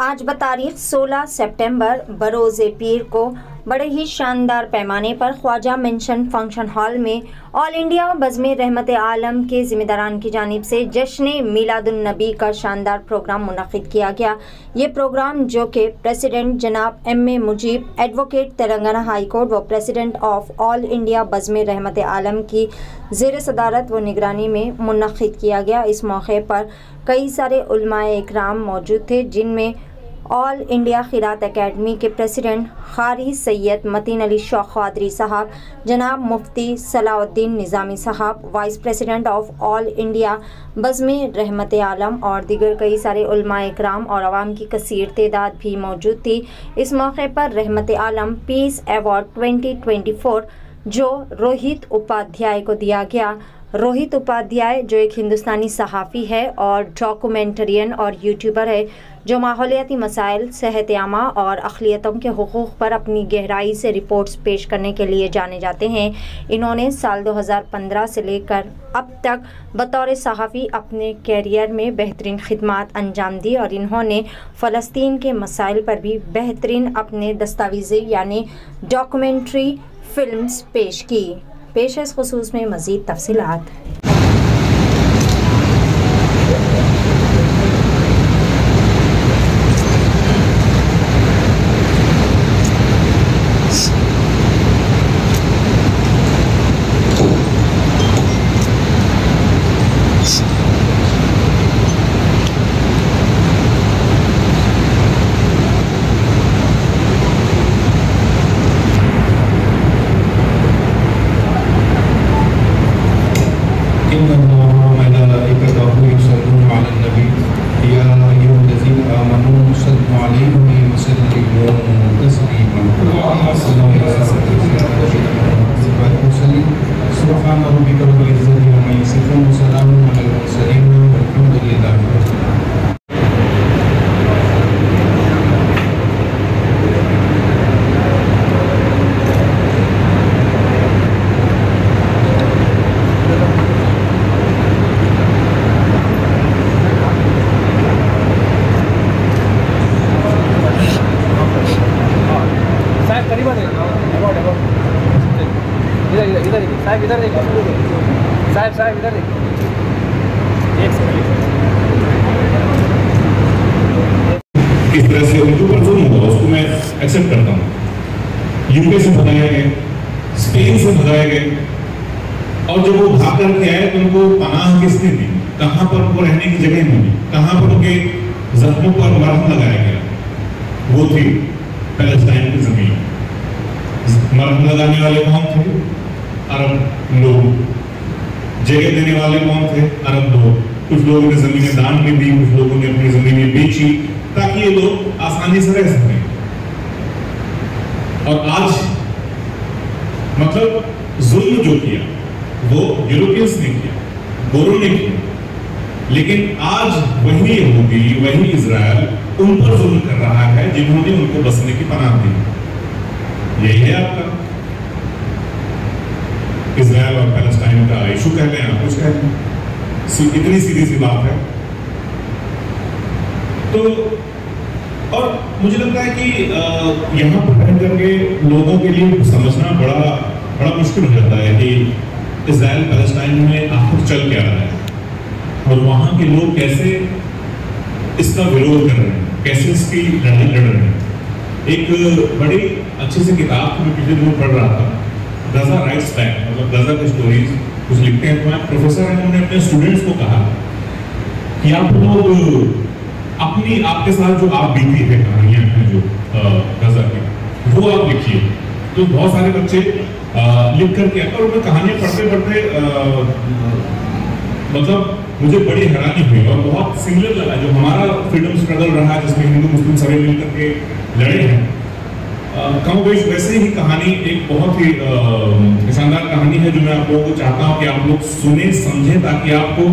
आज बतारीख 16 सितंबर बरोज़ पीर को बड़े ही शानदार पैमाने पर ख्वाजा मेंशन फ़ंक्शन हॉल में ऑल इंडिया बज़म रहमत आलम के ज़िम्मेदारान की जानब से जश्न मीलादुलनबी का शानदार प्रोग्राम मुनद किया गया। ये प्रोग्राम जो कि प्रेसिडेंट जनाब M A Mujeeb, advocate Telangana high court व president of all India Bazm Rahmat Alam की जेर सदारत व निगरानी में मुनद किया गया। इस मौके पर कई सारे इकराम मौजूद थे, जिनमें ऑल इंडिया खिरात एकेडमी के प्रेसिडेंट खारी सैयद मतीन अली शौखादरी साहब, जनाब मुफ्ती सलाउद्दीन निज़ामी साहब, vice president of all India Bazm Rahmat Alam और दिगर कई सारे कराम और आवाम की कसर तदाद भी मौजूद थी। इस मौके पर रहमत आलम पीस एवॉर्ड 2024 जो रोहित उपाध्याय को दिया गया रोहित उपाध्याय, जो एक हिंदुस्तानी सहाफ़ी है और डॉक्यूमेंटरियन और यूट्यूबर है, जो माहौलियाती मसाइल सेहत आमा और अखिलियतों के हकूक़ पर अपनी गहराई से रिपोर्ट्स पेश करने के लिए जाने जाते हैं। इन्होंने साल 2015 से लेकर अब तक बतौर सहाफ़ी अपने कैरियर में बेहतरीन खदमात अंजाम दी और इन्होंने फ़लस्तीन के मसाइल पर भी बेहतरीन अपने दस्तावेज़, यानी डॉक्यूमेंट्री फ़िल्म पेश की। पेश खसूस में मज़ीद ですね、今、フ एक्सेप्ट करता हूँ। यूके से भगाए गए स्पेन से भगाए गए। और जब वो भाग करके आए तो उनको पनाह किसने दी? कहाँ पर उनको रहने की जगह मिली? कहाँ पर उनके जख्मों पर मरहम लगाया गया? वो थी पैलेस्टाइन की ज़मीन। मरहम लगाने वाले कौन थे? अरब लोग। जगह देने वाले कौन थे? अरब लोग। कुछ लोगों ने जमीनें दान में दी, कुछ लोगों ने अपनी जमीनें बेची, ताकि ये लोग आसानी से रह सकें। और आज मतलब जुल्म जो किया, वो यूरोपियंस ने किया गोरों ने किया। लेकिन आज वही होगी, वही इसराइल उन पर जुल्म कर रहा है जिन्होंने उनको बसने की पनाह दी। यही है आपका। इसराइल और पैलेस्टाइन का इशू कहते हैं, आप कुछ कहते हैं? इतनी सीधी सी बात है। तो और मुझे लगता है कि यहाँ पर रह करके लोगों के लिए समझना बड़ा बड़ा मुश्किल हो जाता है कि इसराइल पैलेस्टाइन में आखिर चल क्या रहा है। और वहाँ के लोग कैसे इसका विरोध कर रहे हैं, कैसे इसकी लड़ाई लड़ रहे हैं। एक बड़ी अच्छी सी किताब मैं पिछले दिनों पढ़ रहा था गजा राइट्स बैक मतलब गजा की स्टोरीज कुछ लिखते हैं। तो प्रोफेसर हैं उन्होंने अपने स्टूडेंट्स को कहा कि आप लोग अपनी, आपके साथ जो आप बीती है कहानियाँ हैं जो गजा की, वो आप लिखिए। तो बहुत सारे बच्चे लिख करके और उन्हें कहानियाँ पढ़ते पढ़ते मतलब मुझे बड़ी हैरानी हुई और बहुत सिमिलर लगा जो हमारा फ्रीडम स्ट्रगल रहा जिसमें हिंदू, मुस्लिम सभी मिलकर के लड़े हैं। कम बेश वैसे ही कहानी एक बहुत ही शानदार कहानी है जो मैं आप लोगों को चाहता हूँ कि आप लोग सुने, समझें ताकि आपको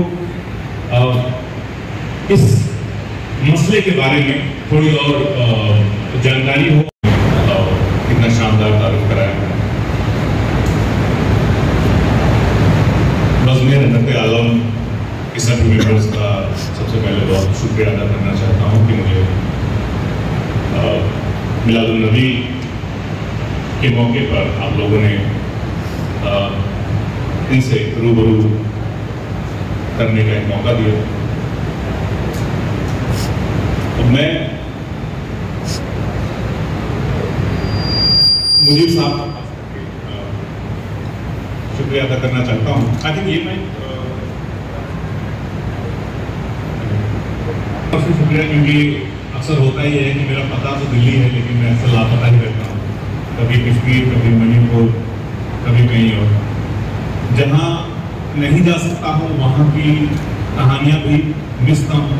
इस मसले के बारे में थोड़ी और जानकारी हो। कितना शानदार तारीफ़ कराया मैं आलम के सभी मेंबर्स का सबसे पहले बहुत शुक्रिया अदा करना चाहता हूँ कि मुझे मिलादुलनबी के मौके पर आप लोगों ने इनसे रूबरू करने का एक मौका दिया। मैं मुजीब साहब शुक्रिया अदा करना चाहता हूँ। आई थिंक ये मैं सबसे शुक्रिया क्योंकि अक्सर होता ही है कि मेरा पता तो दिल्ली है, लेकिन मैं अक्सर लापता ही रहता हूँ। कभी कश्मीर, कभी मणिपुर, कभी कहीं और। जहाँ नहीं जा सकता हूँ, वहाँ की कहानियाँ भी मिसता हूँ,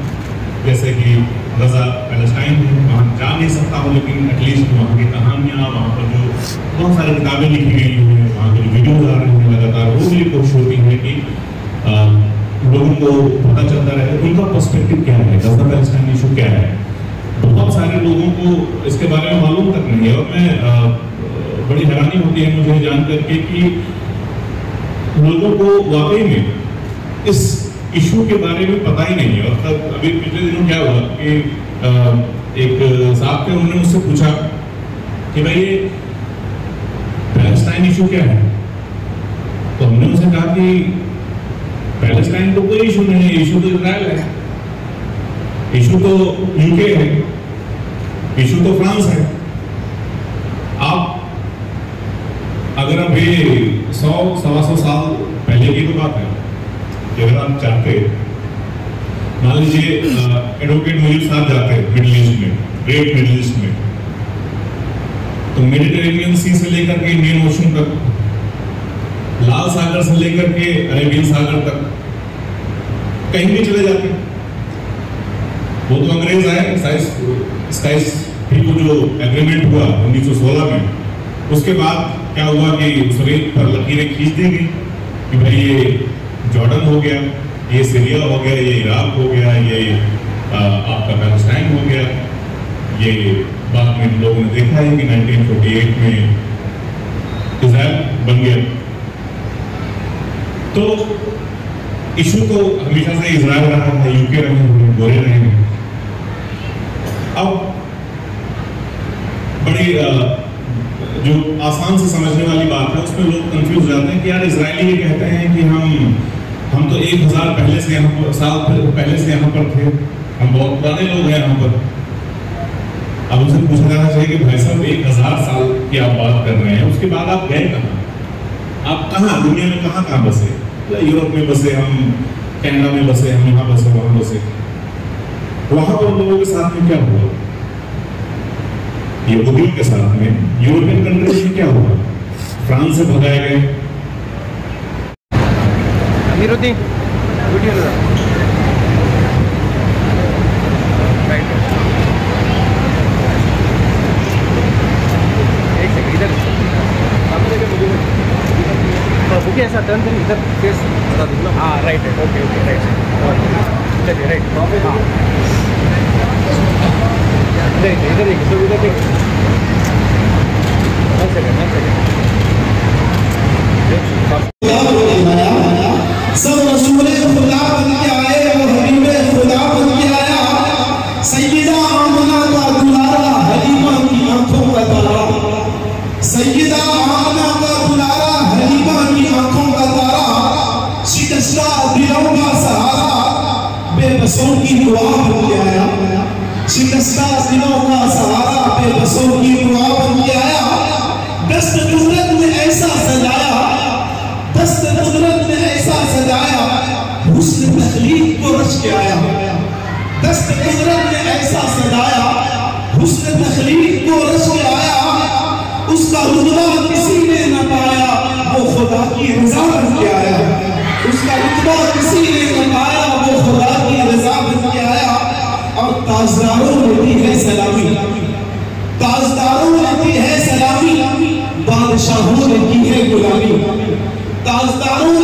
जैसे कि गजा पैलेस्टाइन है वहाँ जा नहीं सकता हूँ, लेकिन एटलीस्ट वहाँ की कहानियाँ, वहाँ पर जो बहुत सारी किताबें लिखी गई हैं, वहाँ के जो वीडियोज़ आ रहे हैं, लगातार वो भी कोशिश होती है कि लोगों को पता चलता रहे, उनका पर्सपेक्टिव क्या है गजा पैलेस्टाइन इशू क्या है? बहुत सारे लोगों को इसके बारे में मालूम तक नहीं है, और मैं बड़ी हैरानी होती है मुझे जान करके कि लोगों को वाकई में इस इशू के बारे में पता ही नहीं है। और अभी पिछले दिनों क्या हुआ कि एक साहब थे, उन्होंने मुझसे पूछा कि भाई ये पैलेस्टाइन इशू क्या है? तो हमने उनसे कहा कि पैलेस्टाइन तो कोई इशू नहीं है इशू तो इसराइल है। इशू तो यूके है। इशू तो फ्रांस है। आप, अगर अभी सौ, सवा सौ साल पहले की तो बात है। आप चाहते मान लीजिए एडवोकेट मुजीब साहब जाते मिडिल ईस्ट में ग्रेट मिडिल ईस्ट में। तो मेडिटेरेनियन सी से लेकर के इंडियन ओशन तक, लाल सागर से लेकर के अरेबियन सागर तक, कहीं भी चले जाते वो तो अंग्रेज़ आए, साइस को जो एग्रीमेंट हुआ 1916 में, उसके बाद क्या हुआ कि उस रेत पर लकीरें खींच दी गई कि भाई ये जॉर्डन हो गया ये सीरिया हो गया ये इराक हो गया ये आ, आपका पैलेस्टाइन हो गया। ये बाद में लोगों ने देखा है कि 1948 में इसराइल बन गया। तो इशू तो हमेशा से इसराइल रहा है यूके रहे हैं गोरे रहे हैं। अब बड़ी जो आसान से समझने वाली बात है उसमें लोग कंफ्यूज हो जाते हैं कि यार इसराइली ये कहते हैं कि हम हम तो एक हज़ार पहले से यहाँ पर, साल पह- पहले से यहाँ पर थे। हम बहुत पुराने लोग हैं यहाँ पर। अब उनसे पूछा जाना चाहिए कि भाई साहब, एक हज़ार साल की आप बात कर रहे हैं, उसके बाद आप गए कहाँ? आप कहाँ, दुनिया में कहाँ कहाँ बसे? मतलब यूरोप में बसे हम, कैनेडा में बसे हम यहाँ बसे, वहाँ बसे। वहाँ पर लोगों के साथ में क्या हुआ? यहूदियों के साथ में, यूरोपियन कंट्रीज़ में क्या हुआ? फ्रांस से भगाए गए। अमीरुद्दीन वीडियो राइट एक सेकंड इधर। बुके ऐसा टर्न करिए इधर फेस बता दूँ हाँ right right okay okay right चलिए राइट हाँ। इधर देखिए, इधर देखिए सब इधर देखिए वन सेकंड वन सेकंड सब रसूल खुदा बन के आए और हबीब खुदा बन के आया। सैयदा आमना का दुलारा, हलीमा की आँखों का तारा। सैयदा आमना का दुलारा, हलीमा की आँखों का तारा। शिकस्ता दिलों का सहारा, बेबसों की दुआ बन के आया। शिकस्ता दिलों का ऐसा सजाया, हुस्न तखलीक को के उसका रुतबा किसी ने न पाया, वो खुदा की रजा बन के आया। उसका रुतबा किसी ने न पाया, वो खुदा की रजा बन के आया। और ताजदारों दी है सलामी। ताजदारों दी है सलामी। बादशाहों ने की है गुलामी। ताजदारों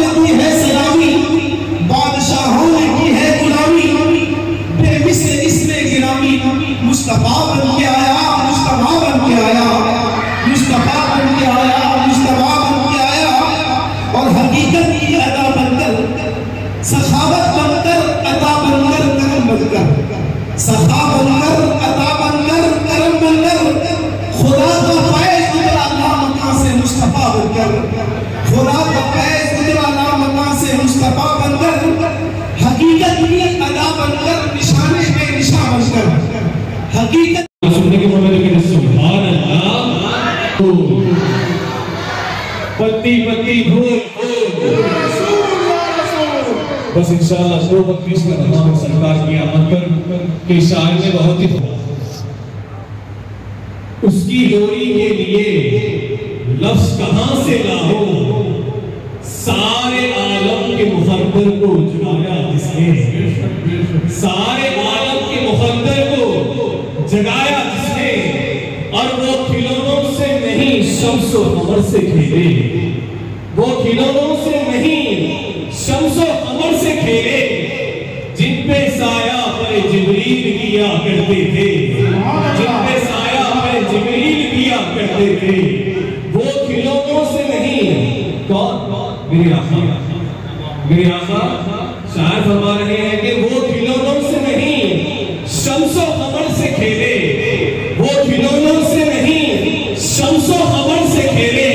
इंशाल्लाह दो सरकार की आमद पर के शायर में बहुत ही उसकी के लिए लफ्ज कहाँ से सारे आलम के को जगाया जिसने। सारे आलम के को जगाया जिसने। और वो खिलौनों से नहीं से खेले। वो खिलौनों से नहीं खेले जिन पे साया पर जिबरील किया करते थे जिन पे साया पर जिबरील किया करते थे, वो खिलौनों से नहीं, कौन? मेरे आका। मेरे आका, शायर फरमा रहे हैं कि वो खिलौनों से नहीं, शम्सो कमर से खेले। वो खिलौनों से नहीं, शम्सो कमर से खेले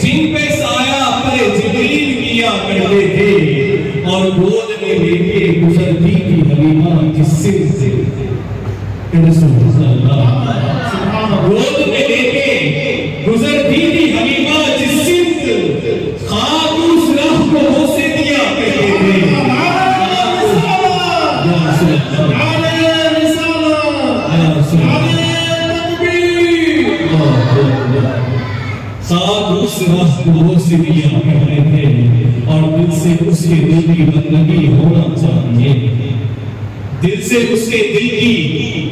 जिन पे साया पर जिबरील किया करते थे। और गोद में लेके गुजरती थी हलीमा जिससे से। गोद में लेके गुजरती थी हलीमा जिससे को से दिया करते थे। उस दिया उसके दिल की बंदगी होना चाहिए। दिल से उसके दिल की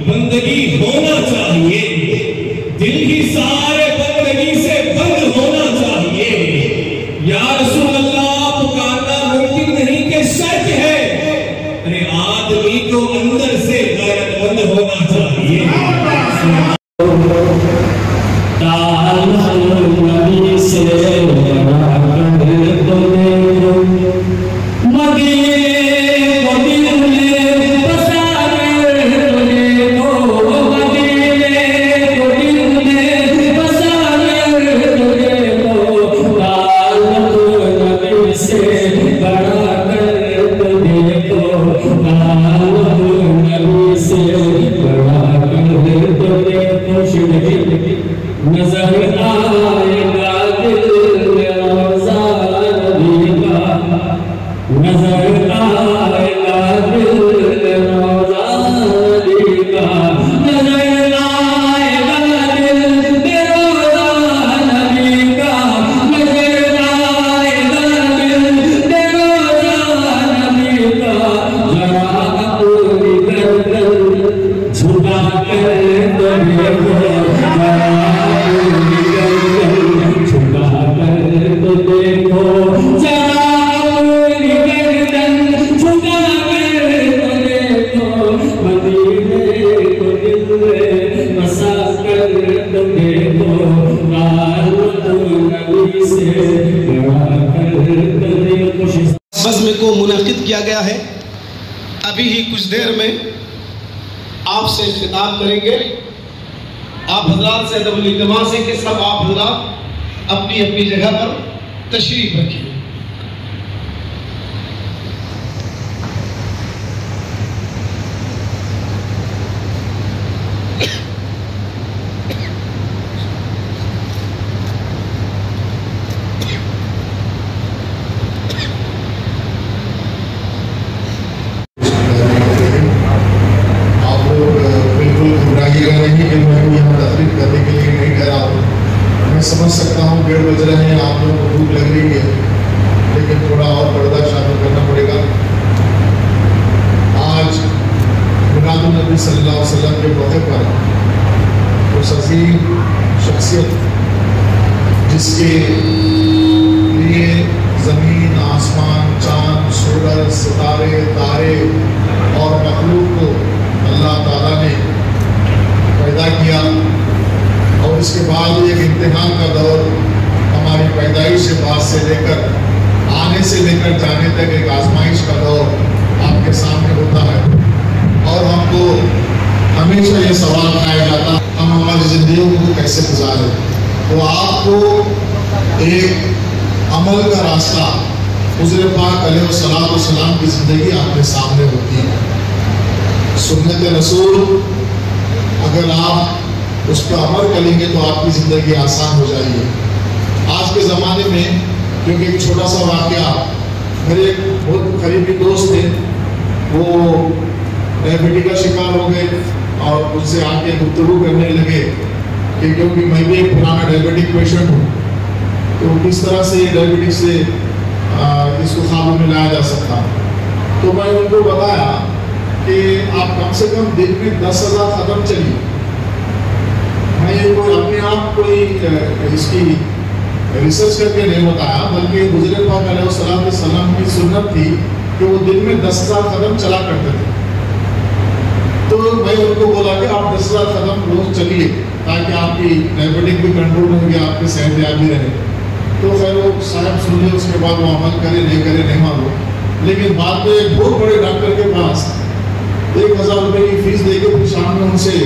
कुछ देर में आपसे खिताब करेंगे। आप हजरात से अदब इल्तमास से, कि सब आप हजरात अपनी अपनी जगह पर तशरीफ़ रखिए आप लोग बिल्कुल घबराइएगा नहीं कि मैं यहाँ तकलीफ़ करने के लिए नहीं ठहरा हूँ मैं समझ सकता हूँ डेढ़ बज रहे हैं आप लोगों को भूख लग रही है लेकिन थोड़ा और पर्दा शामिल करना पड़ेगा आज मिलादुलनबी सल्लल्लाहु अलैहि वसल्लम के मौके पर उस अजीम शख्सियत जिसके लिए ज़मीन आसमान चाँद सूरज सितारे तारे और मखलूक को अल्लाह ताला ने पैदा किया और इसके बाद एक इम्तिहान का दौर हमारी पैदाइश के बाद से लेकर, आने से लेकर जाने तक एक आजमाइश का दौर आपके सामने होता है। और हमको हमेशा ये सवाल उठाया जाता हम हमारी ज़िंदगी को कैसे गुजारें? तो आपको एक अमल का रास्ता, हुजूर पाक अलैहिस्सलाम की ज़िंदगी आपके सामने होती है। सुन्नत रसूल, अगर आप उस पर अमल करेंगे तो आपकी ज़िंदगी आसान हो जाएगी। आज के ज़माने में क्योंकि एक छोटा सा वाक्य, मेरे एक बहुत करीबी दोस्त थे, वो डायबिटीज़ का शिकार हो गए और मुझसे आके गुफ्तगू करने लगे कि क्योंकि मैं भी एक पुराना डायबिटिक पेशेंट हूँ तो किस तरह से डायबिटिक से इसको काबू में लाया जा सकता? तो मैं उनको बताया कि आप कम से कम दिन में दस हज़ार कदम चलिए। मैं कोई अपने आप कोई इसकी रिसर्च करके नहीं बताया, बल्कि गुजरे पाक सलाम की सुन्नत थी कि वो दिन में दस हज़ार कदम चला करते थे। तो मैं उनको बोला कि आप दस हज़ार कदम रोज चलिए, ताकि आपकी डायबिटिक भी कंट्रोल होगी, आपकी सेहत भी रहे। तो खैर वो साहब सुन लिया उसके बाद वो अमल करे, नहीं करे, नहीं मालूम। लेकिन बाद में एक बहुत बड़े डॉक्टर के पास एक हज़ार रुपये की फ़ीस दे के फिर शाम में उनसे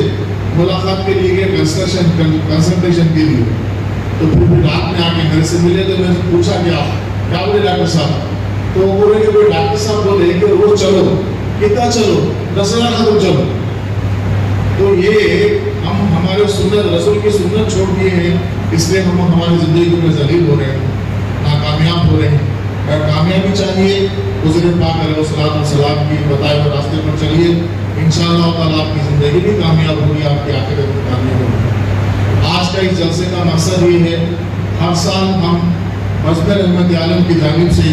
मुलाकात के लिए गए कंसल्टेशन के लिए तो फिर भी रात में आके घर से मिले तो मैंने पूछा क्या क्या बोले डॉक्टर साहब? तो वो बोले कि डॉक्टर साहब बोले कि रोज चलो। कितना चलो? दस हज़ार कदम चलो। तो ये हम हमारे सुन्नत, रसूल की सुन्नत छोड़ दिए हैं, इसलिए हम हमारी ज़िंदगी में जलील हो रहे हैं, नाकामयाब हो रहे हैं। अगर कामयाबी चाहिए गुजरे पाक सलाम की बताए हुए रास्ते पर चलिए। इन ताला आपकी ज़िंदगी भी कामयाब होगी, आपकी आखिरत भी कामयाब होगी आज का इस जलसे का मकसद ये है, हर साल हम मज़हब रहमत आलम की जानब से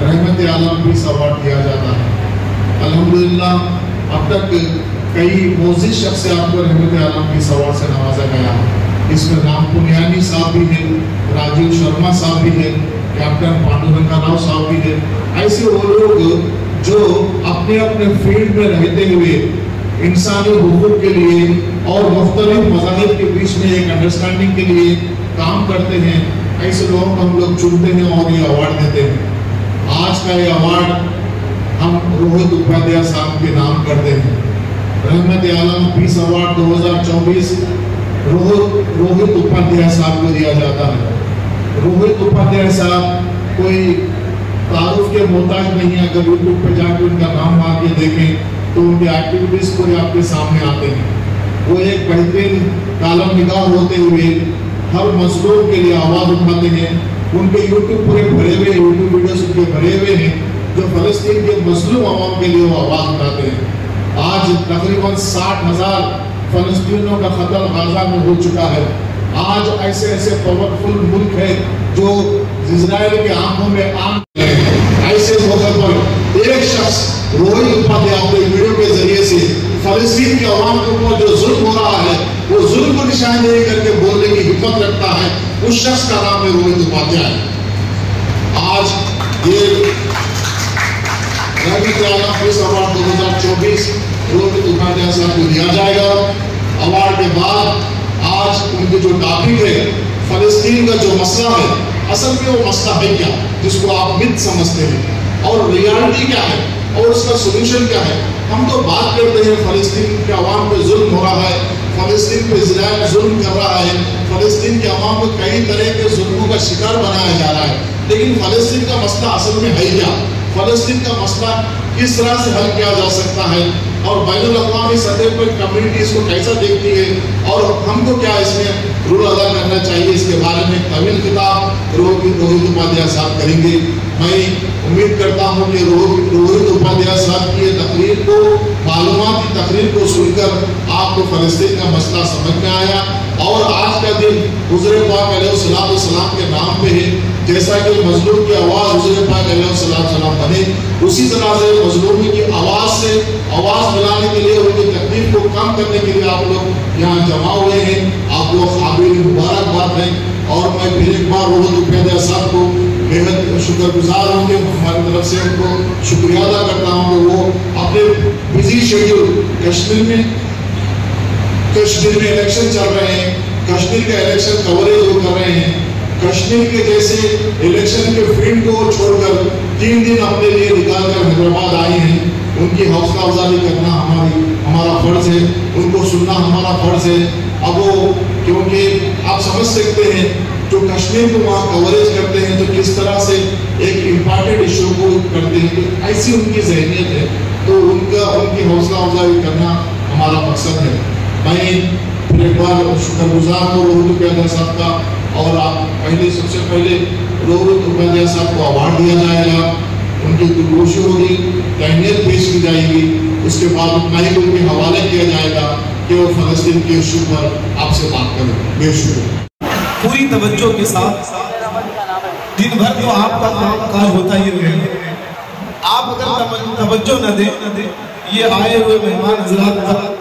रहमत आलम पीस अवार्ड दिया जाता है। अल्हम्दुलिल्लाह, अब तक कई मोजिद शख्स से आपको रहमत आलम की अवार्ड से नवाजा गया इसमें राम पुनियानी साहब भी हैं, राजीव शर्मा साहब भी हैं, कैप्टन पांडुरंगा राव साहब भी हैं। ऐसे वो लोग जो अपने अपने फ़ील्ड में रहते हुए इंसानी हकूक के लिए और मुख्तलिफ़ मजाहिब के बीच में एक अंडरस्टैंडिंग के लिए काम करते हैं, ऐसे लोगों को हम लोग चुनते हैं और ये अवार्ड देते हैं। आज का ये अवार्ड हम रोहित उपाध्याय साहब के नाम करते हैं। रहमत आलम पीस अवार्ड 2024 रोहित रोहित उपाध्याय साहब को दिया जाता है। रोहित उपाध्याय साहब कोई तारुफ के मोहताज नहीं है, अगर यूट्यूब पर जाके उनका नाम मार के देखें तो उनकी एक्टिविटीज़ पूरे आपके सामने आते हैं। वो एक बेहतरीन कालम निगाह होते हुए हर मजलूम के लिए आवाज़ उठाते हैं। उनके यूट्यूब पूरे भरे हुए यूट्यूब वीडियोस उनके भरे हुए हैं, जो फलस्तीन के मजलूम आवाम के लिए वो आवाज़ उठाते हैं। आज तकरीबन साठ हज़ार फलस्तीनों का कत्ल गाजा में हो चुका है। आज ऐसे ऐसे पावरफुल मुल्क है जो इसराइल के आँखों में आम ऐसे मौके पर एक शख्स रोहित उपाध्याय अपने वीडियो के ज़रिए से। फलस्तीन के अवाम के ऊपर जो जुल्म हो रहा है, वो जुल्म को निशानदेही करके बोलने की हिम्मत रखता है। उस शख्स का नाम है रोहित उपाध्याय। आज ये पुलिस अवार्ड 2024 रोहित उपाध्याय साहब को दिया जाएगा। अवार्ड के बाद आज उनकी जो टॉपिक है, फलस्तीन का जो मसला है, असल में वो मसला है क्या, जिसको आप मिथ समझते हैं? और रियलिटी क्या है? और उसका सोल्यूशन क्या है? हम तो बात करते हैं, फलस्तीन के अवाम पे जुल्म हो रहा है, फलस्तीन पे इसराइल जुल्म कर रहा है, फलस्तीन के अवाम को कई तरह के जुल्मों का शिकार बनाया जा रहा है। लेकिन फलस्तीन का मसला असल में है क्या? फलस्तीन का मसला किस तरह से हल किया जा सकता है? और बैन अवी सतह पर कम्युनिटी इसको कैसा देखती है? और हमको क्या इसमें रोल अदा करना चाहिए? इसके बारे में तवील किताब रोहित रोहित उपाध्याय साहब करेंगे। मैं उम्मीद करता हूँ कि रोहित रोहित उपाध्याय साहब की तकरीर को मालूम की तकरीर को सुनकर आपको फलस्तीन का मसला समझ में आया। और आज का दिन गुजरे पाक सलाम के नाम पे है। जैसा कि मजलूम की आवाज़ गुजरे पाक सलाम बने, उसी तरह से मजलूमी की आवाज़ से आवाज़ मिलाने के लिए उनकी तकलीफ़ को कम करने के लिए आप लोग यहाँ जमा हुए हैं। आप लोग काबिल मुबारकबाद हैं और मैं फिर एक बार रोहित साहब को बेहद शुक्रगुजार हूँ कि हमारी तरफ़ से उनको शुक्रिया अदा करता हूँ वो अपने बिज़ी शेड्यूल कश्मीर में कश्मीर में इलेक्शन चल रहे हैं। कश्मीर का इलेक्शन कवरेज वो कर रहे हैं। कश्मीर के जैसे इलेक्शन के फ़ील्ड को छोड़कर तीन दिन अपने लिए निकाल कर हैदराबाद आए हैं। उनकी हौसला अफजाई करना हमारी, हमारा फ़र्ज़ है। उनको सुनना हमारा फ़र्ज़ है। अब वो, क्योंकि आप समझ सकते हैं, जो कश्मीर को वहाँ कवरेज करते हैं तो किस तरह से एक इंपॉर्टेंट इशू को करते हैं तो ऐसी उनकी जहनीत है। तो उनका, उनकी हौसला अफजाई करना हमारा मकसद है। मैं फिर एक बार शुक्रगुजार हूँ रोहित उपाध्याय साहब का और आप पहले, सबसे पहले रोहित उपाध्याय साहब को अवार्ड दिया जाएगा। उनकी दुर्गोशी होगी अहमियत पेश की जाएगी। उसके बाद माइक उनके हवाले किया जाएगा कि वो फलस्तीन के इशू पर आपसे बात करें। बेशुक्र पूरी तवज्जो के साथ दिन भर तो आपका काम काज होता ही रहेगा आप अगर तव- तवज्जो न दें, ये आए हुए मेहमान हजरात